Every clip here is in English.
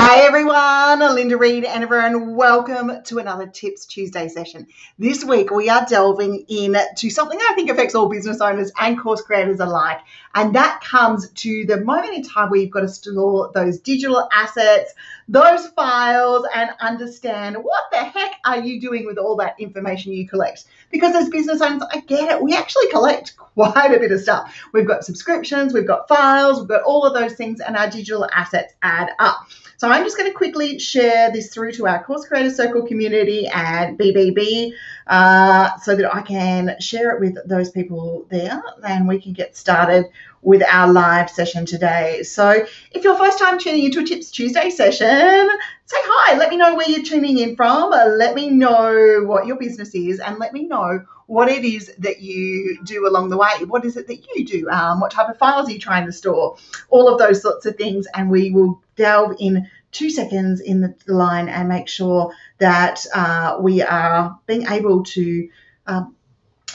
everyone. Linda Reed and everyone, welcome to another Tips Tuesday session. This week we are delving into something I think affects all business owners and course creators alike, and that comes to the moment in time where you've got to store those digital assets, those files, and understand what the heck are you doing with all that information you collect. Because as business owners, I get it, we actually collect quite a bit of stuff. We've got subscriptions, we've got files, we've got all of those things, and our digital assets add up. So I'm just going to quickly share this through to our Course Creator Circle community and BBB uh, so that I can share it with those people there and we can get started with our live session today. So if you're first time tuning into a Tips Tuesday session, say hi. Let me know where you're tuning in from. Let me know what your business is and let me know what it is that you do along the way. What is it that you do? Um, what type of files are you trying to store? All of those sorts of things. And we will delve in two seconds in the, line and make sure that uh, we are being able to. Um,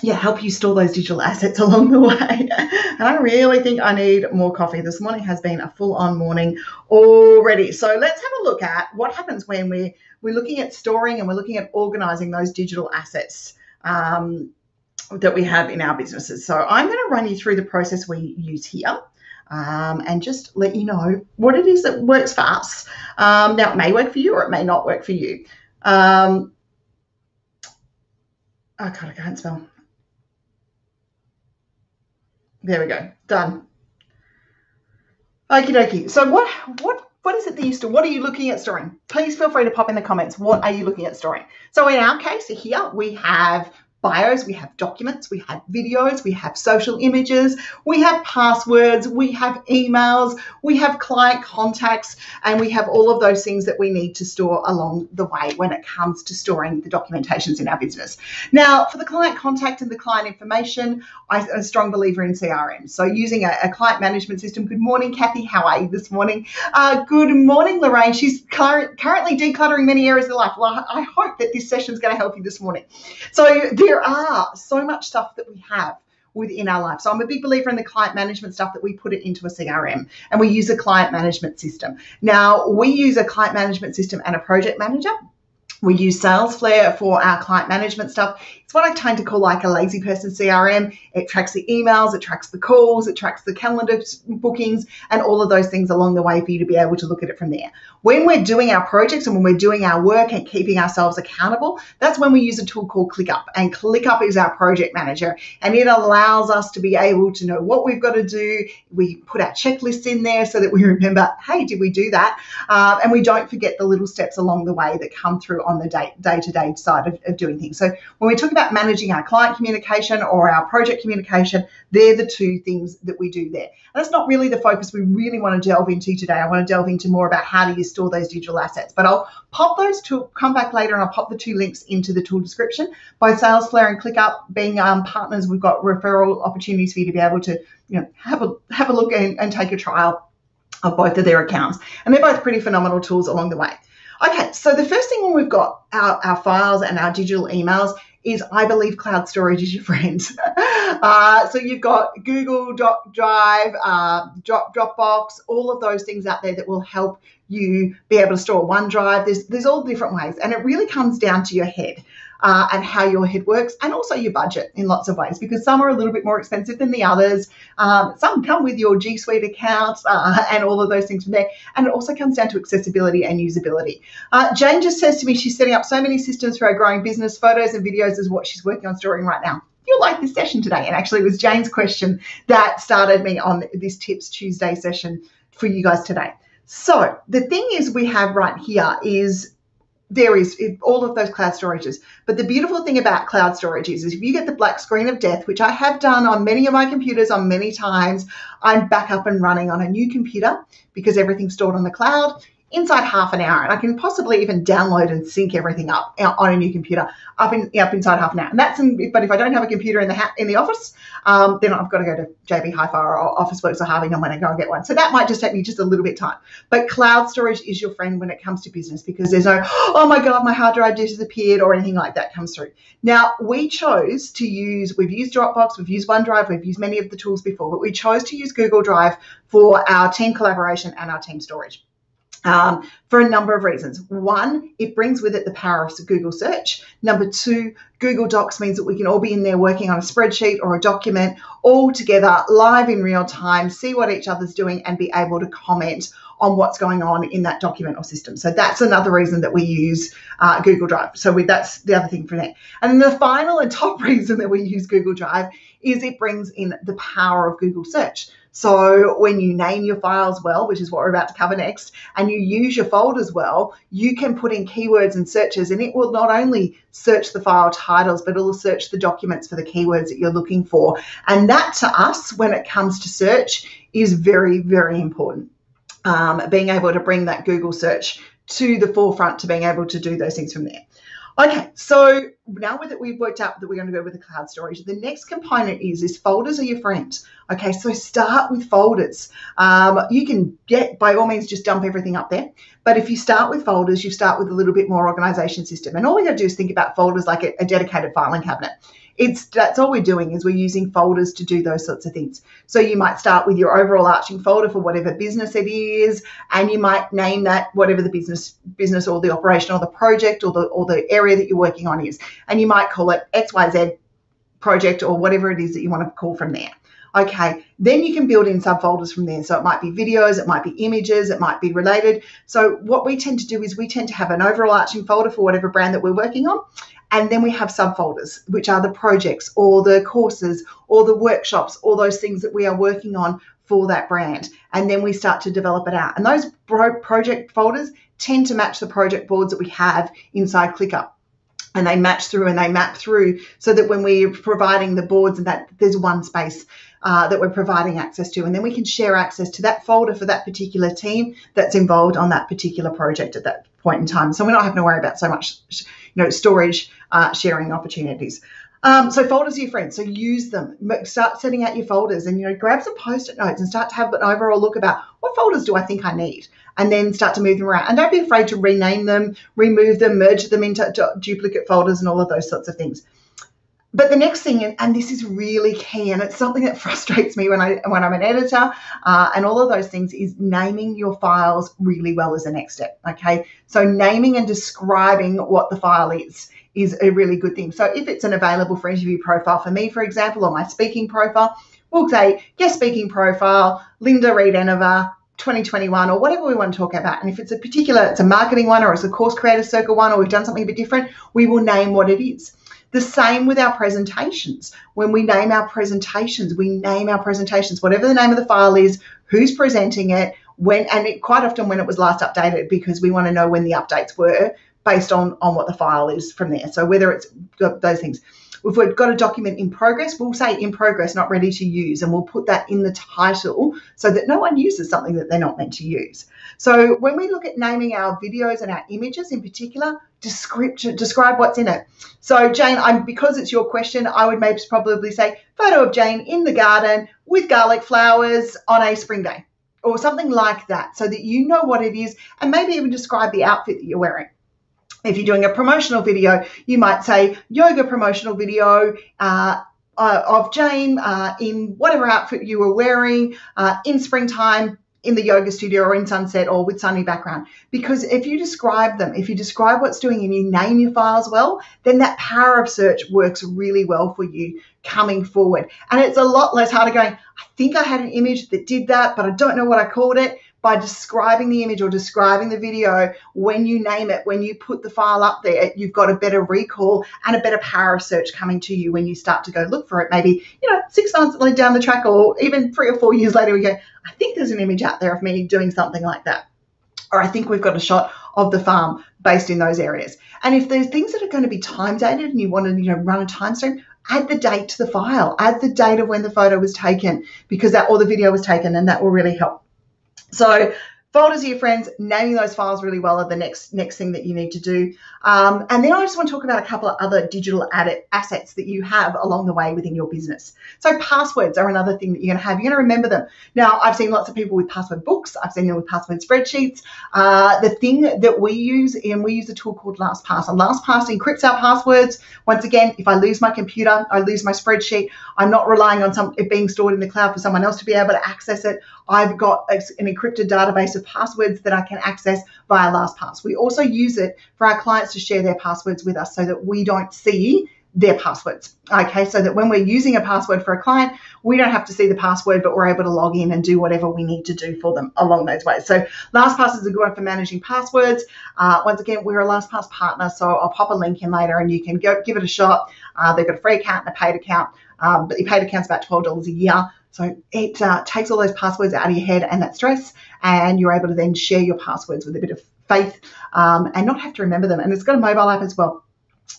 yeah, help you store those digital assets along the way. and I really think I need more coffee. This morning has been a full-on morning already. So let's have a look at what happens when we we're looking at storing and we're looking at organizing those digital assets um, that we have in our businesses. So I'm going to run you through the process we use here. Um, and just let you know what it is that works for us. Um, now, it may work for you or it may not work for you. Um, oh, God, I can't spell. There we go. Done. Okie dokie. So, what, what what is it that you store? What are you looking at storing? Please feel free to pop in the comments. What are you looking at storing? So in our case here, we have bios, we have documents, we have videos, we have social images, we have passwords, we have emails, we have client contacts, and we have all of those things that we need to store along the way when it comes to storing the documentations in our business. Now, for the client contact and the client information, I'm a strong believer in CRM. So using a, a client management system. Good morning, Kathy. How are you this morning? Uh, good morning, Lorraine. She's currently decluttering many areas of life. Well, I hope that this session is going to help you this morning. So there there are so much stuff that we have within our life. So I'm a big believer in the client management stuff that we put it into a CRM and we use a client management system. Now, we use a client management system and a project manager. We use Salesflare for our client management stuff. What I tend to call like a lazy person CRM. It tracks the emails, it tracks the calls, it tracks the calendar bookings, and all of those things along the way for you to be able to look at it from there. When we're doing our projects and when we're doing our work and keeping ourselves accountable, that's when we use a tool called ClickUp. And ClickUp is our project manager, and it allows us to be able to know what we've got to do. We put our checklists in there so that we remember, hey, did we do that? Uh, and we don't forget the little steps along the way that come through on the day to day side of, of doing things. So when we talk about managing our client communication or our project communication, they're the two things that we do there. And that's not really the focus we really want to delve into today. I want to delve into more about how do you store those digital assets. But I'll pop those two, come back later and I'll pop the two links into the tool description. By Salesflare and ClickUp being um, partners, we've got referral opportunities for you to be able to you know, have, a, have a look and, and take a trial of both of their accounts. And they're both pretty phenomenal tools along the way. Okay, so the first thing when we've got our, our files and our digital emails is I believe cloud storage is your friend. uh, so you've got Google Drive, uh, Drop, Dropbox, all of those things out there that will help you be able to store OneDrive. There's there's all different ways, and it really comes down to your head uh, and how your head works, and also your budget in lots of ways, because some are a little bit more expensive than the others. Um, some come with your G Suite accounts uh, and all of those things from there. And it also comes down to accessibility and usability. Uh, Jane just says to me she's setting up so many systems for her growing business. Photos and videos is what she's working on storing right now you'll like this session today. And actually, it was Jane's question that started me on this Tips Tuesday session for you guys today. So, the thing is, we have right here is there is all of those cloud storages. But the beautiful thing about cloud storage is, is if you get the black screen of death, which I have done on many of my computers on many times, I'm back up and running on a new computer because everything's stored on the cloud inside half an hour. And I can possibly even download and sync everything up on a new computer up in up inside half an hour. And that's in, but if I don't have a computer in the ha- in the office, um, then I've got to go to JB Hi-Fi or Officeworks or Harvey Norman and go and get one. So that might just take me just a little bit time. But cloud storage is your friend when it comes to business because there's no, oh my God, my hard drive disappeared or anything like that comes through. Now we chose to use, we've used Dropbox, we've used OneDrive, we've used many of the tools before, but we chose to use Google Drive for our team collaboration and our team storage. Um, for a number of reasons. One, it brings with it the power of Google search. Number two, Google Docs means that we can all be in there working on a spreadsheet or a document all together, live in real time, see what each other's doing, and be able to comment on what's going on in that document or system. So that's another reason that we use uh, Google Drive. So we, that's the other thing for that. And then the final and top reason that we use Google Drive is it brings in the power of Google search. So when you name your files well, which is what we're about to cover next, and you use your folders well, you can put in keywords and searches, and it will not only search the file titles, but it'll search the documents for the keywords that you're looking for. And that to us, when it comes to search, is very, very important. Um, being able to bring that Google search to the forefront to being able to do those things from there. Okay, so now that we've worked out that we're going to go with the cloud storage, the next component is is folders are your friends. Okay, so start with folders. Um, you can get by all means just dump everything up there, but if you start with folders, you start with a little bit more organization system, and all we got to do is think about folders like a, a dedicated filing cabinet. It's that's all we're doing is we're using folders to do those sorts of things. So you might start with your overall arching folder for whatever business it is and you might name that whatever the business business or the operation or the project or the or the area that you're working on is and you might call it xyz project or whatever it is that you want to call from there Okay, then you can build in subfolders from there. So it might be videos, it might be images, it might be related. So what we tend to do is we tend to have an overarching folder for whatever brand that we're working on. And then we have subfolders, which are the projects or the courses or the workshops, all those things that we are working on for that brand. And then we start to develop it out. And those project folders tend to match the project boards that we have inside ClickUp and they match through and they map through so that when we're providing the boards and that there's one space uh, that we're providing access to. And then we can share access to that folder for that particular team that's involved on that particular project at that point in time. So we're not having to worry about so much you know storage uh, sharing opportunities um, so folders are your friends. So use them. Start setting out your folders and you know grab some post-it notes and start to have an overall look about what folders do I think I need, and then start to move them around. And don't be afraid to rename them, remove them, merge them into duplicate folders, and all of those sorts of things. But the next thing, and this is really key, and it's something that frustrates me when I when I'm an editor, uh, and all of those things, is naming your files really well as the next step. Okay, so naming and describing what the file is is a really good thing. So if it's an available for interview profile for me, for example, or my speaking profile, we'll say guest speaking profile, Linda Reed Enever, 2021 or whatever we want to talk about. And if it's a particular, it's a marketing one or it's a course creator circle one or we've done something a bit different, we will name what it is. The same with our presentations. When we name our presentations, we name our presentations, whatever the name of the file is, who's presenting it, when, and it, quite often when it was last updated because we want to know when the updates were based on, on what the file is from there. So whether it's those things. If we've got a document in progress, we'll say in progress, not ready to use, and we'll put that in the title so that no one uses something that they're not meant to use. So when we look at naming our videos and our images in particular, describe, describe what's in it. So Jane, I'm because it's your question, I would maybe probably say photo of Jane in the garden with garlic flowers on a spring day or something like that so that you know what it is and maybe even describe the outfit that you're wearing. If you're doing a promotional video, you might say yoga promotional video uh, uh, of Jane uh, in whatever outfit you were wearing uh, in springtime in the yoga studio or in sunset or with sunny background. Because if you describe them, if you describe what's doing and you name your files well, then that power of search works really well for you coming forward. And it's a lot less harder going, I think I had an image that did that, but I don't know what I called it by describing the image or describing the video, when you name it, when you put the file up there, you've got a better recall and a better power of search coming to you when you start to go look for it. Maybe, you know, six months down the track or even three or four years later, we go, I think there's an image out there of me doing something like that. Or I think we've got a shot of the farm based in those areas. And if there's things that are going to be time dated and you want to, you know, run a time stream, add the date to the file, add the date of when the photo was taken because that or the video was taken and that will really help. So folders are your friends. Naming those files really well are the next next thing that you need to do. Um, and then I just want to talk about a couple of other digital assets that you have along the way within your business. So passwords are another thing that you're going to have. You're going to remember them. Now, I've seen lots of people with password books. I've seen them with password spreadsheets. Uh, the thing that we use, and we use a tool called LastPass. And LastPass encrypts our passwords. Once again, if I lose my computer, I lose my spreadsheet. I'm not relying on some it being stored in the cloud for someone else to be able to access it. I've got an encrypted database of passwords that I can access via LastPass. We also use it for our clients to share their passwords with us so that we don't see their passwords. Okay, so that when we're using a password for a client, we don't have to see the password, but we're able to log in and do whatever we need to do for them along those ways. So LastPass is a good one for managing passwords. Uh, once again, we're a LastPass partner, so I'll pop a link in later and you can go give it a shot. Uh, they've got a free account and a paid account, um, but your paid account's about $12 a year. So it uh, takes all those passwords out of your head and that stress, and you're able to then share your passwords with a bit of faith um, and not have to remember them. And it's got a mobile app as well.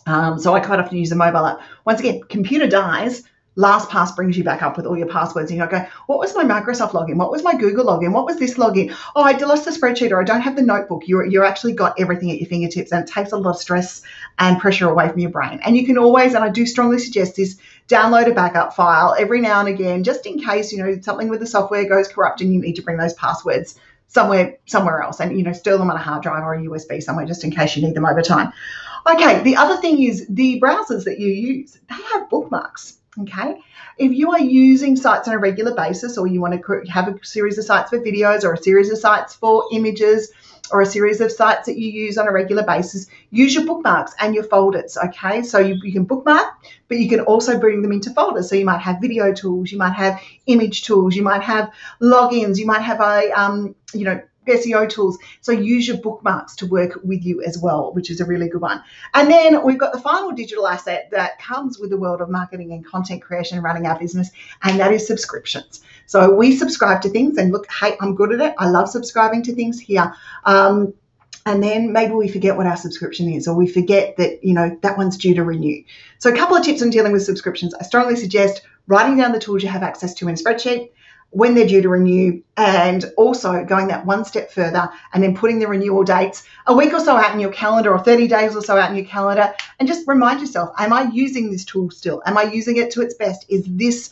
Um, so I quite often use a mobile app. Once again, computer dies. LastPass brings you back up with all your passwords, and you're go, "What was my Microsoft login? What was my Google login? What was this login? Oh, I lost the spreadsheet, or I don't have the notebook." You're you're actually got everything at your fingertips, and it takes a lot of stress and pressure away from your brain. And you can always, and I do strongly suggest this, download a backup file every now and again, just in case you know something with the software goes corrupt and you need to bring those passwords somewhere somewhere else, and you know store them on a hard drive or a USB somewhere, just in case you need them over time. Okay, the other thing is the browsers that you use, they have bookmarks. Okay, if you are using sites on a regular basis, or you want to have a series of sites for videos, or a series of sites for images, or a series of sites that you use on a regular basis, use your bookmarks and your folders. Okay, so you, you can bookmark, but you can also bring them into folders. So you might have video tools, you might have image tools, you might have logins, you might have a um, you know SEO tools. So use your bookmarks to work with you as well, which is a really good one. And then we've got the final digital asset that comes with the world of marketing and content creation and running our business, and that is subscriptions. So we subscribe to things and look, hey, I'm good at it. I love subscribing to things here. Um, and then maybe we forget what our subscription is or we forget that you know that one's due to renew so a couple of tips on dealing with subscriptions i strongly suggest writing down the tools you have access to in a spreadsheet when they're due to renew, and also going that one step further and then putting the renewal dates a week or so out in your calendar or 30 days or so out in your calendar and just remind yourself, am I using this tool still? Am I using it to its best? Is this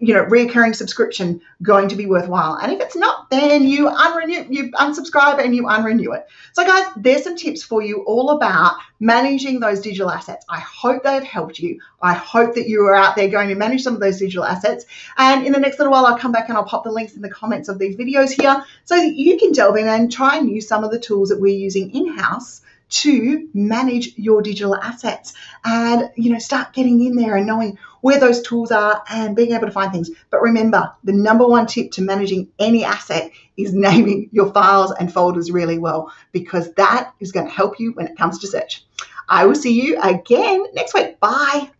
you know, reoccurring subscription going to be worthwhile? And if it's not, then you unrenew, you unsubscribe and you unrenew it. So, guys, there's some tips for you all about managing those digital assets. I hope they've helped you. I hope that you are out there going to manage some of those digital assets. And in the next little while, I'll come back and I'll pop the links in the comments of these videos here so that you can delve in and try and use some of the tools that we're using in house to manage your digital assets and you know start getting in there and knowing where those tools are and being able to find things. But remember the number one tip to managing any asset is naming your files and folders really well because that is going to help you when it comes to search. I will see you again next week. Bye